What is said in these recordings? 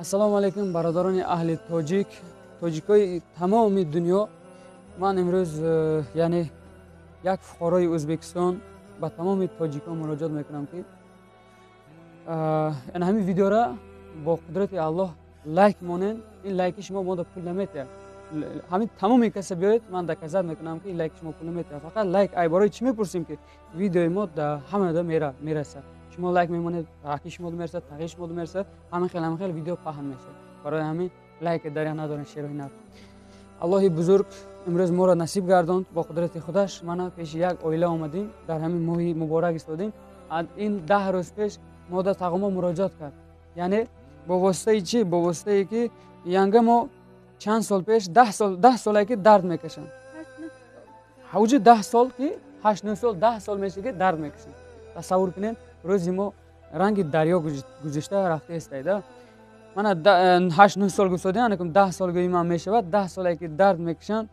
ассалому алайкум бародарони аҳли тоҷик. Тоҷикои тамоми дунё. Ман имрӯз э, яъне як фуқарои ӯзбекистон ба тамоми тоҷикон муроҷиат мекунам ки яъне ҳамин видеора бо қудрати аллоҳ лайк монен ин лайки шумо мода пул наметиҳад ҳамин тамоми касе биёед ман даказат мекунам ки лайки шумо пул наметиҳад фақат лайк ай барои чӣ мепурсем ки видеои мо да ҳамада мерасад шумо лайк мемонед таки шумо мерасад тағи шумо мерасад ҳамин хел ҳамин хел видео паҳн мешавад барои ҳамин лайке даря надорем шерои нав аллоҳи бузург имрӯз моро насиб гардонд бо қудрати худаш мана пеши як оила омадем дар ҳамин моҳи муборак истодем ин даҳ рӯз пеш мо дар тағомо муроҷиат кард яъне бо воситаи чӣ бо воситае ки янга мо чанд сол пеш даҳ солае ки дард мекашанд ҳуҷи даҳ сол ки ҳашт нӯ сол даҳ сол меша ки дард мекашанд тасаввур кунед рӯзи мо ранги дарё гузишта рафтаестайда мана ҳашт нӯ сол гуфтодем анакум даҳ солгои ман мешавад даҳ солае ки дард мекашанд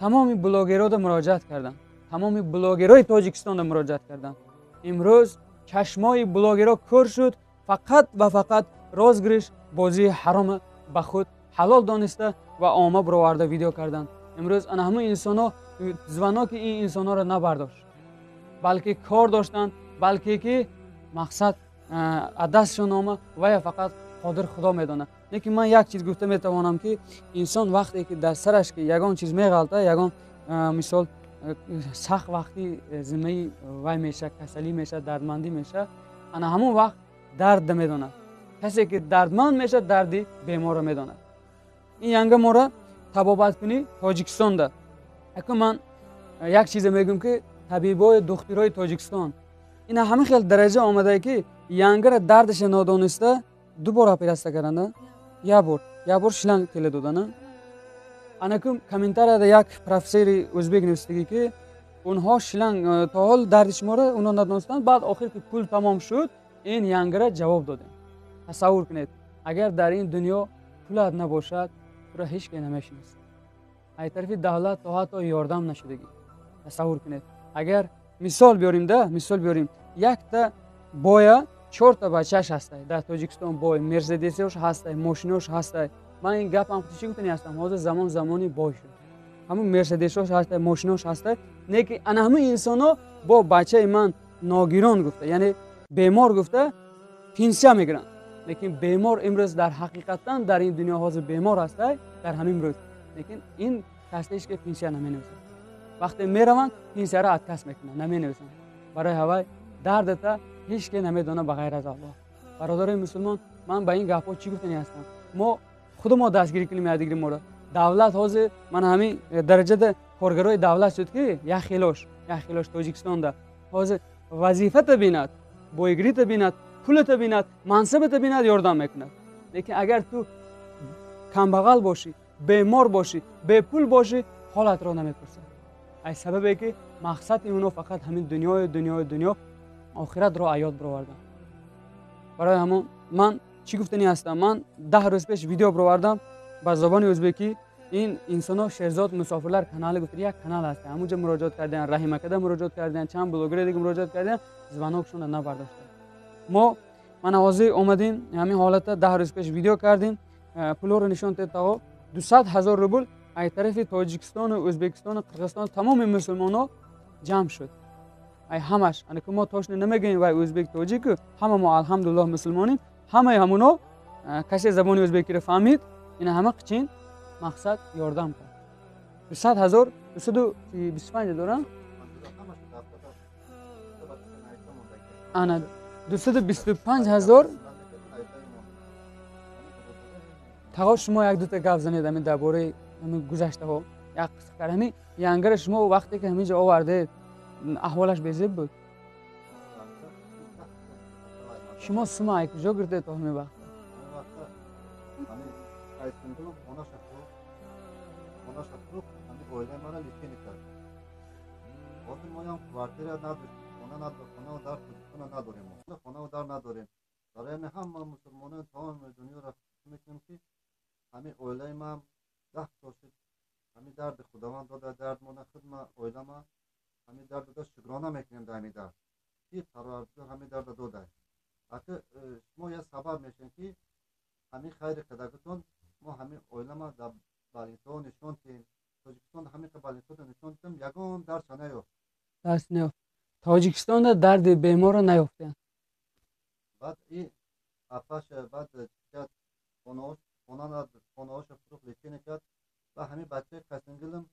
тамоми блогерода муроҷиат кардам тамоми блогерои тоҷикистонда муроҷиат кардам имрӯз чашмои блогеро кӯр шуд фақат ва фақат розгириш бозии ҳарома ба худ ҳалол дониста ва ома бироварда видео карданд имрӯз ана ҳамаи инсоно званоки ин инсонҳоро набардошт балки кор доштанд балке ки мақсад аз дастшон ома вая фақат қодир худо медонад. Лекин ман як чиз гуфта метавонам ки инсон вақте ки дар сараш ки ягон чиз меғалта ягон мисол сахт вақти зимаи вай меша касалӣ меша дардмандӣ меша ана ҳамон вақт дарда медонад. Касе ки дардманд меша дарди беморро медонад. Ин янга мора табобаткунӣ тоҷикистонда аку ман як чизе мегӯм ки табибои духтирои тоҷикистон ина ҳамин хел дараҷа омадае ки янгара дардаша нодониста ду бор оператсия карданда як бор як бор шланг теле додана. Анакум комментарияда як профессори ӯзбек навистагӣ ки онҳо шланг э, то ҳол дарди шуморо онҳо надонистанд баъд охир ки пул тамом шуд ин янгара ҷавоб додем тасаввур кунед агар дар ин дунё пулат набошад туро ҳеҷ ке намешинасад. Аз тарафи давлат то ҳатто ёрдам нашудагӣ. Тасаввур кунед агар мисол биёрим да мисол биёрим якта боя чорта бачааш ҳастай. Дар тоҷикистон бой мерседесош ҳастай мошинош ҳастай. Ман ин гапам чӣ гуфтани ҳастам? Ҳозир замон замони бой шуд. Ҳамун мерседесош ҳастай мошинош ҳастай. Неки ана ҳамаи инсонҳо бо бачаи ман ногирон гуфта. Яъне бемор гуфта пенсия мегиранд. Лекин бемор имрӯз дар ҳақиқатан дар ин дунё ҳозир бемор ҳастай дар ҳамин рӯз лекин ин кастаиш ки пенсия наменависад вақте мераванд пенсияро откас мекунанд наменависанд барои ҳавай дардата ҳеҷ ке намедонад ба ғайр аз аллоҳ бародарои мусулмон ман ба ин гапҳо чӣ гуфтани ҳастам мо худ мо дастгирӣ кунем якдигири моро давлат ҳозир мана ҳамин дараҷада коргарои давлат шуд ки як хелош як хелош тоҷикистонда ҳозир вазифата бинад бойгирита бинад пулата бинад мансабата бинад ёрдам мекунад лекин агар ту камбағал бошӣ бемор бошӣ бепул бошӣ ҳолатро намепурсад аз сабабе ки мақсади онҳо фақат ҳамин дунёю дунёю дунё охиратро аёд бировардам барои ҳамон ман чӣ гуфтанӣ ҳастам? Ман даҳ рӯз пеш видео бировардам ба забони ӯзбекӣ ин инсонҳо шерзод мусофирлар канале гуфта як канал ҳаст ҳамунҷо муроҷиат кардаян раҳимакада муроҷиат кардаян чанд блогери дига муроҷиат кардаян звонокшона набардоштанд мо мана ҳозир омадем ҳамин ҳолатда даҳ рӯз пеш видео кардем. Э, пулҳоро нишон тетао дусад ҳазор рубл аз тарафи тоҷикистону ӯзбекистону қирғизистону тамоми мусулмонҳо ҷамъ шуд ай ҳамаш анаку мо тошне намегӯем вай ӯзбек тоҷику ҳама мо алҳамдулиллоҳ мусулмонем ҳамаи ҳамуно касе забони ӯзбекиро фаҳмид ина ҳама чин мақсад ёрдам кард дусад ҳазор дусаду бисту панҷ дорам? Ана дусаду бисту панҷ ҳазор? Тағо шумо як дута гап занед ами дар бораи гузаштаҳо як қисса кар ҳами янгара шумо вақте ки ҳаминҷо овардед аҳволаш безеб буд. Шумо сума ай куҷо гирдед ҳамин вақт? Барои ҳама мусулмонони тамоми дунёро мекунем ки ҳамин оилаи ман даҳ тошид. Ҳамин дарди худованд дода дард мона худма оилама ҳамин дард дода шукрона мекунем дар ҳамин дард. Ки парвардигор ҳамин дарда додай ака шумо як сабаб мешавем ки ҳамин хайри кадагутон мо ҳамин оилама дар балинто нишонтем тоҷикистон ҳамин балинтода нишонтем ягон дарша наёфт дарс наёфт тоҷикистонда дарди беморро наёфтем баъд и афаш баъд кад хонаоша фурӯх лечение кард ва ҳамин бачаи касингилм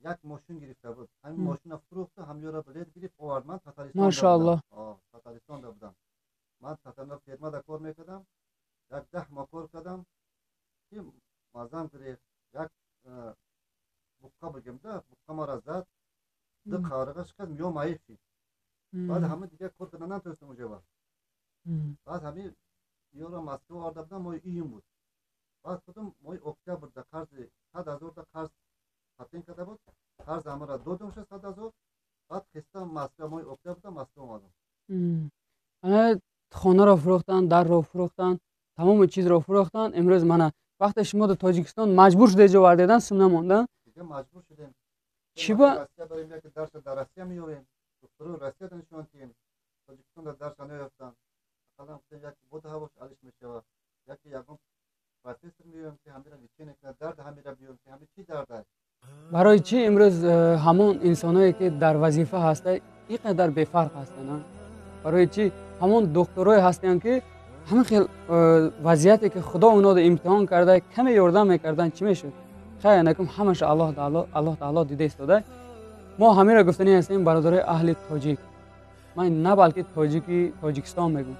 як мошин гирифта буд. Ҳамин мошина фурӯхту ҳамёра билет гирифт овард ман машоалло татаристонда будам ман татарна фермада кор мекардам як даҳ ма кор кардам ки мазам гирифт як буққа бигемда буққа мара зад ду қавраға шикаст миё маиф шид баъд ҳама дигар кор карда натонистам уҷаба баъд ҳамин миёро москва оварда будам мои июн буд. Баъд худам додам шуд сад ҳазор баъд хистам москва мои октябрда москва омадам хонаро фурӯхтанд дарро фурӯхтанд тамоми чизро фурӯхтанд имрӯз мана вақте шумо дар тоҷикистон маҷбур шудед ҷо вардедан сум намонда. Маҷбур шудем. Чӣ ба дарса дар россия меёвем духтуру россияда нишонтем. Тоҷикистонда дарса наёфтам акалан гуфтем яки бода ҳавош алиш мешава яки ягон профессор меёвем ки ҳамира лечение кунад дард ҳамира биём ки ҳами чӣ дард аст барои чӣ имрӯз э, ҳамон инсоное ки дар вазифа ҳастанд ин қадар бефарқ ҳастанд барои чӣ ҳамон духтурое ҳастанд ки ҳамин хел э, вазъияте ки худо онҳоро имтиҳон карда каме ёрдам мекарданд чӣ мешуд хайр накум ҳамаша аллоҳ таъло дида истода мо ҳамеро гуфтанӣ ҳастем бародарои аҳли тоҷик ман на балки тоҷики тоҷикистон мегӯм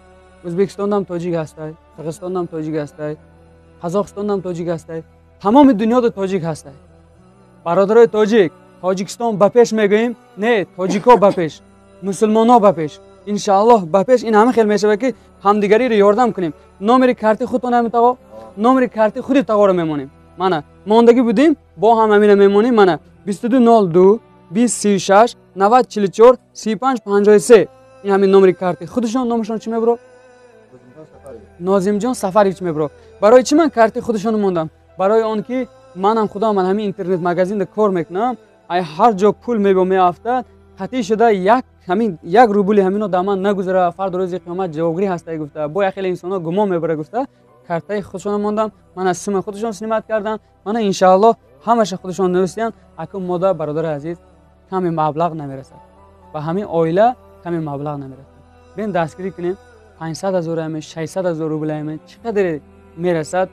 ӯзбекистондам тоҷик ҳастай қирғизистондам тоҷик ҳастай қазоқистондам тоҷик ҳастай тамоми дунёда тоҷик ҳастай бародарои тоҷик. Тоҷикистон ба пеш мегӯем? Не тоҷико ба пеш. Мусулмоно ба пеш. Иншааллоҳ ба пеш. Ин ҳама хел мешавад ки ҳамдигариро ёрдам кунем. Номери карти худтон ҳамитаго номери карти худи тағоро мемонем. Мана мондагӣ будем? Бо ҳам ҳамина мемонем. Мана бисту ду нол ду бист сию шаш навад чилу чор сию панҷ панҷоҳи се. Ин ҳамин номери карти худашон номашон чӣ мебро? Нозимҷон сафарович мебро. Барои чӣ ман карти худашонро мондам? Барои он ки манам худо ман ҳамин интернет магазинда кор мекунам ай ҳар ҷо пул мебо меафтад қатъӣ шуда як ҳамин як рубули ҳамино дар ман нагузара фарду рӯзи қиёмат ҷавобгирӣ ҳастай гуфта бо як хеле инсонҳо гумон мебара гуфта картаи худшонро мондам ман аз суми худшон снимат кардам мана иншааллоҳ ҳамаша худшон навистиянд акун модар бародари азиз каме маблағ намерасад ба ҳамин оила каме маблағ намерасад бен дастгирӣ кунем панҷсад ҳазор ами шашсад ҳазор рубл ами чӣ қадре мерасад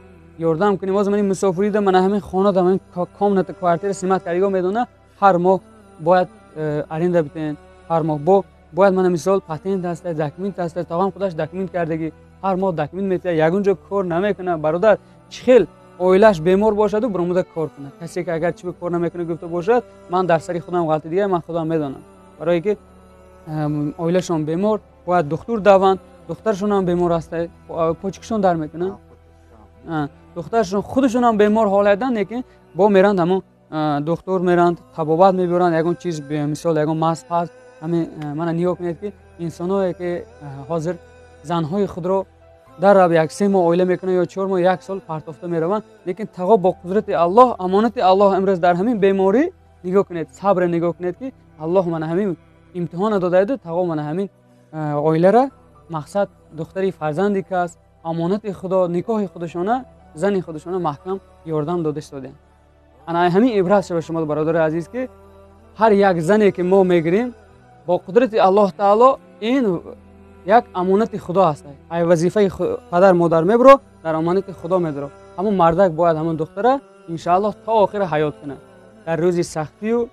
ёрдам кунем оз мани мусофирида мана ҳамин хона ҳамин комната квартира снимат кардиго медона ҳар моҳ бояд э, аренда битен ҳар моҳ бо бояд мана мисол патент ҳаста документ ҳаста тоғам худаш документ кардагӣ ҳар моҳ документ метиҳад ягон ҷо кор намекунад бародар чӣ хел оилааш бемор бошаду биромуда кор кунад касе ки агар чӣ кор намекунад гуфта бошад ман дар сари худам ғалти дигар ман худам медонам барое ки оилашон бемор бояд духтур даванд духтарашонам бемор аста почкишон дар мекунад духтарашон худашонам бемор ҳолайданд лекин бо меранд ҳамон духтур меранд табобат мебаранд ягон чиз мисол ягон маск ҳаст. Ҳамин мана нигоҳ кунед ки инсоное ки ҳозир занҳои худро дар рав як се моҳ оила мекунанд ё чор моҳ як сол партофта мераванд лекин тағо бо қудрати аллоҳ амонати аллоҳ имрӯз дар ҳамин беморӣ нигоҳ кунед сабре нигоҳ кунед ки аллоҳ мана ҳамин имтиҳона додааду тағо мана ҳамин оилара мақсад духтари фарзанди кас амонати худо никоҳи худашона зани худашона маҳкам ёрдам дода истодаанд ана ҳамин ибрат шава шумо бародари азиз ки ҳар як зане ки мо мегирем бо қудрати аллоҳ таъло ин як амонати худо аст. Ай вазифаи падар модар мебро дар амонати худо медоро ҳамон мардак бояд ҳамон духтара иншааллоҳ то охира ҳаёт кунад. Дар рӯзи сахтию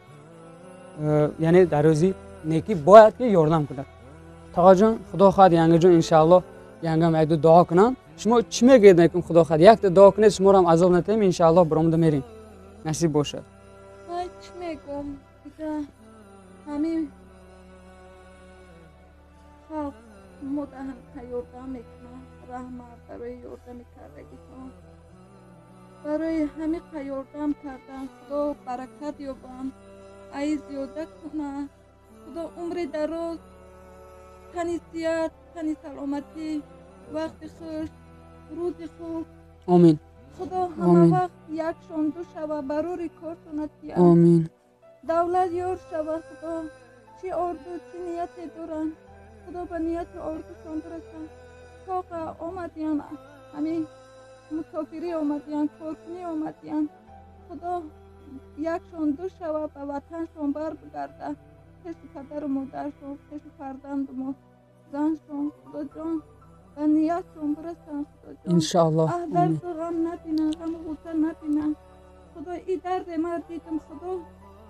э, яъне дар рӯзи некӣ бояд ки ёрдам кунад. Тоғаҷон худо хоҳад янгаҷон иншааллоҳ янгам якду дуо кунанд шумо чӣ мегӯед некум худо хоҳад якта дуо кунед шуморо ҳам азоб натем иншааллоҳ биромда мерем насиб бошад чӣ мегӯм ҳамин халқ мода ҳамка ёрдам мекунам раҳмат барои ёрдами кардагиҳон барои ҳамиқа ёрдам кардан худо баракат ёбам айи зиёда куна худо умри дароз тани сиҳат тани саломатӣ вақти хуш рӯзи хуб. Омин. Худо ҳама вақт якшон ду шава барори кортонад ки омин. Давлат ёр шава худо чӣ орзу чӣ нияте доранд худо ба нияти орзушон бирасад тоқа омадиан ҳамин мусофирӣ омадиянд коркунӣ омадиянд худо якшон ду шава ба ватаншон барбигарда пеши падару модаршон пеши фарзандуму заншон худоҷон ба ниятшон бирасанд худоҷон иншоаллоҳ. Аҳдарду ғам набинанд ғаму ғусса набинанд худо и дарде ман дидим худо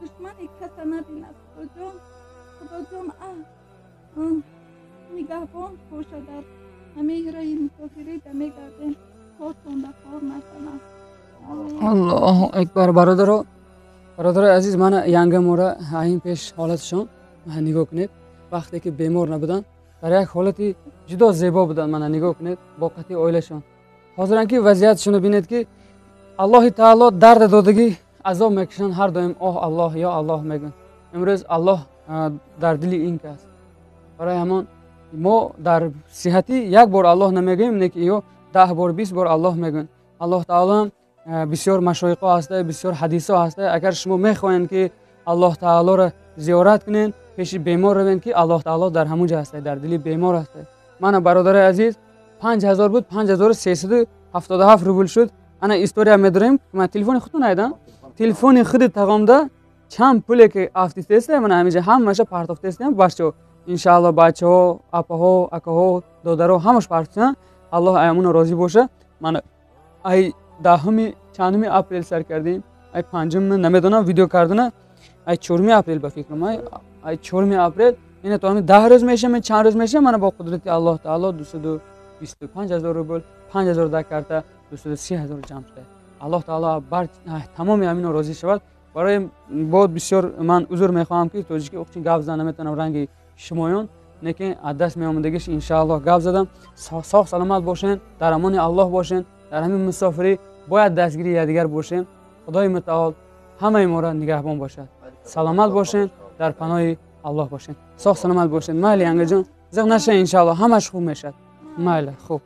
душмани каса набинад худоҷон худоҷон нигаҳбон боша дар ҳамаи раи мусофирӣ да мегардем хотон ба кор нашанад аллоҳу акбар. Бародаро бародарои азиз мана янгамора ҳаин пеш ҳолаташон нигоҳ кунед. Вақте ки бемор набуданд дар як ҳолати ҷудо зебо буданд мана нигоҳ кунед бо қатъи оилашон. Ҳозиран ки вазъияташонро бинед ки аллоҳи таало дарда додагӣ азоб мекашанд ҳар доим оҳ аллоҳ ё аллоҳ мегӯянд. Имрӯз аллоҳ дар дили ин кас барои ҳамон мо дар сиҳатӣ як бор аллоҳ намегӯем не ки ё даҳ бор бист бор аллоҳ мегӯянд аллоҳ таолоам бисёр машоиқҳо ҳаста бисёр ҳадисҳо ҳаста агар шумо мехоҳед ки аллоҳ таолоро зиёрат кунед пеши бемор равед ки аллоҳ таоло дар ҳамун ҷо ҳастед дар дили бемор ҳастед. Мана бародари азиз панҷ ҳазор буд панҷ ҳазору сесаду ҳафтоду ҳафт рубл шуд. Ана история медорем ман телефони худтон айдам телефони худи тағомда чанд пуле ки афтистеста мана ҳамиҷа ҳамаша партофтестам бачо иншаалло бачаҳо апаҳо акаҳо додаро ҳамаш партофтан аллоҳ аямуно розӣ боша. Мана ай даҳуми чандуми апрел сар кардем ай панҷум намедонам видео кардана ай чорми апрел ба фикрам чорми апрел ина то ҳами даҳ рӯз мешам чанд рӯз мешам мана бо қудрати аллоҳ таало дусаду бисту панҷ ҳазор рубл панҷ ҳазор да карта дусаду си ҳазор ҷамъ шуда. Аллоҳ таало бар тамоми ҳамино розӣ шавад. Барои бод бисёр ман узр мехоҳам ки тоҷики ухчи гап зада наметавонам ранги шумоён лекин аз даст меомадагиш иншааллоҳ гап задам. Соҳ саломат бошен дар амони аллоҳ бошен дар ҳамин мусофирӣ бояд дастгири якдигар бошем. Худои мутаол ҳамаи моро нигаҳбон бошад. Саломат бошен дар паноҳи аллоҳ бошен соҳ саломат бошед майли янгаҷон зиқ наша иншааллоҳ ҳамаш хуб мешавад майли хуб